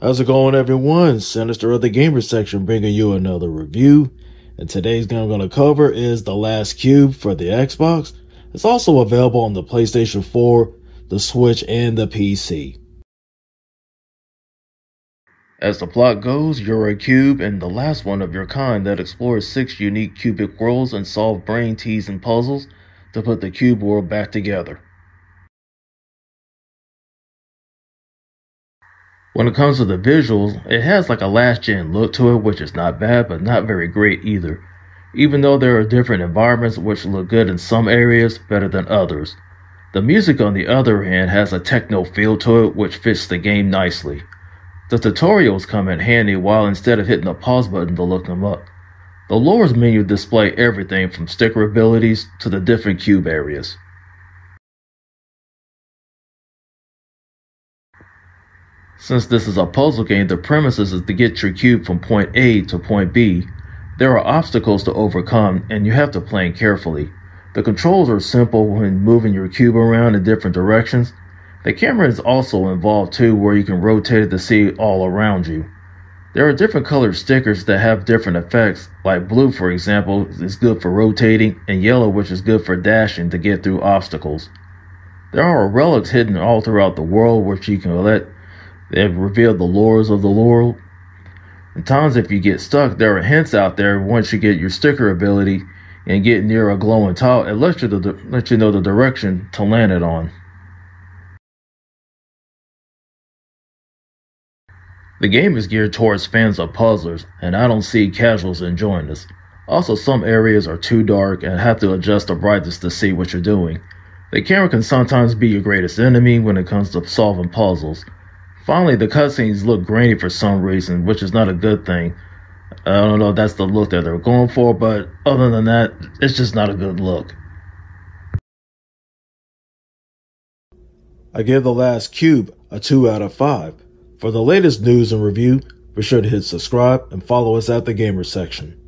How's it going, everyone? Sinister of the Gamer section bringing you another review. And today's game I'm going to cover is The Last Cube for the Xbox. It's also available on the PlayStation 4, the Switch, and the PC. As the plot goes, you're a cube and the last one of your kind that explores six unique cubic worlds and solve brain teasing puzzles to put the cube world back together. When it comes to the visuals, it has like a last gen look to it, which is not bad, but not very great either. Even though there are different environments which look good in some areas, better than others. The music, on the other hand, has a techno feel to it, which fits the game nicely. The tutorials come in handy while instead of hitting the pause button to look them up. The lowers menu display everything from sticker abilities to the different cube areas. Since this is a puzzle game, the premise is to get your cube from point A to point B. There are obstacles to overcome, and you have to plan carefully. The controls are simple when moving your cube around in different directions. The camera is also involved too, where you can rotate it to see all around you. There are different colored stickers that have different effects, like blue, for example, is good for rotating, and yellow, which is good for dashing to get through obstacles. There are relics hidden all throughout the world, which you can let They've revealed the lores of the laurel. And times if you get stuck, there are hints out there once you get your sticker ability and get near a glowing tile, it lets you, lets you know the direction to land it on. The game is geared towards fans of puzzlers, and I don't see casuals enjoying this. Also, some areas are too dark and have to adjust the brightness to see what you're doing. The camera can sometimes be your greatest enemy when it comes to solving puzzles. Finally, the cutscenes look grainy for some reason, which is not a good thing. I don't know if that's the look that they're going for, but other than that, it's just not a good look. I give The Last Cube a 2 out of 5. For the latest news and review, be sure to hit subscribe and follow us at the Gamer section.